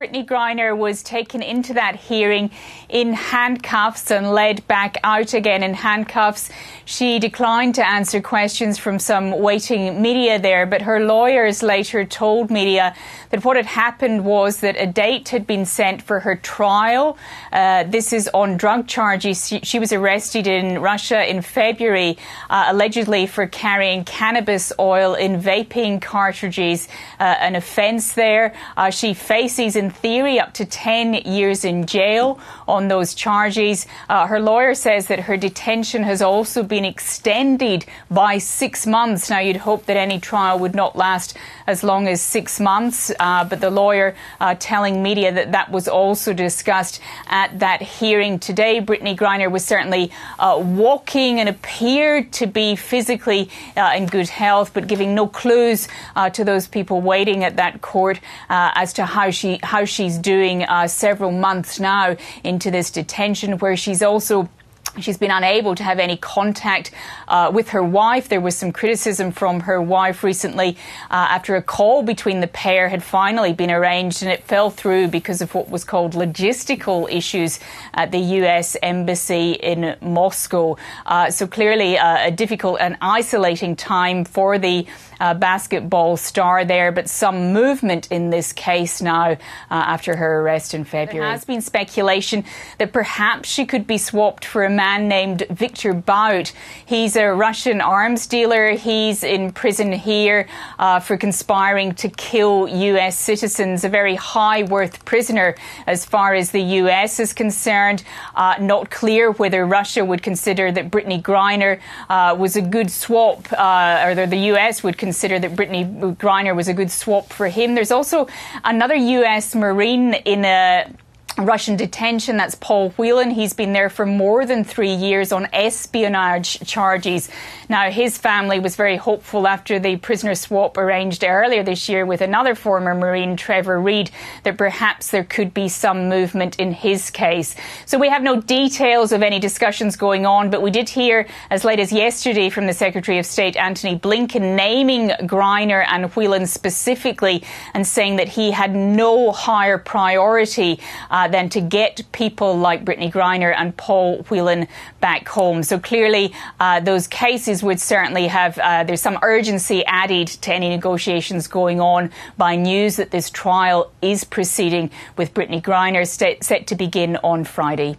Brittney Griner was taken into that hearing in handcuffs and led back out again in handcuffs. She declined to answer questions from some waiting media there, but her lawyers later told media that what had happened was that a date had been sent for her trial. Uh, this is on drug charges. She, she, was arrested in Russia in February, uh, allegedly for carrying cannabis oil in vaping cartridges, uh, an offence there. Uh, she faces in theory, up to 10 years in jail on those charges. Uh, her lawyer says that her detention has also been extended by six months. Now, you'd hope that any trial would not last as long as six months, uh, but the lawyer uh, telling media that that was also discussed at that hearing today. Brittney Griner was certainly uh, walking and appeared to be physically uh, in good health, but giving no clues uh, to those people waiting at that court as to how she how how she's doing uh, several months now into this detention, where she's also She's been unable to have any contact uh, with her wife. There was some criticism from her wife recently uh, after a call between the pair had finally been arranged and it fell through because of what was called logistical issues at the US Embassy in Moscow. Uh, so clearly uh, a difficult and isolating time for the uh, basketball star there, but some movement in this case now uh, after her arrest in February. There has been speculation that perhaps she could be swapped for a man named Viktor Bout. He's a Russian arms dealer. He's in prison here uh, for conspiring to kill U.S. citizens, a very high worth prisoner as far as the U.S. is concerned. Uh, not clear whether Russia would consider that Brittney Griner uh, was a good swap, uh, or the U.S. would consider that Brittney Griner was a good swap for him. There's also another U.S. Marine in a Russian detention. That's Paul Whelan. He's been there for more than three years on espionage charges. Now, his family was very hopeful after the prisoner swap arranged earlier this year with another former Marine, Trevor Reed, that perhaps there could be some movement in his case. So we have no details of any discussions going on, but we did hear as late as yesterday from the Secretary of State, Antony Blinken, naming Griner and Whelan specifically and saying that he had no higher priority. Uh, uh, than to get people like Brittney Griner and Paul Whelan back home. So clearly, uh, those cases would certainly have, uh, there's some urgency added to any negotiations going on by news that this trial is proceeding with Brittney Griner set to begin on Friday.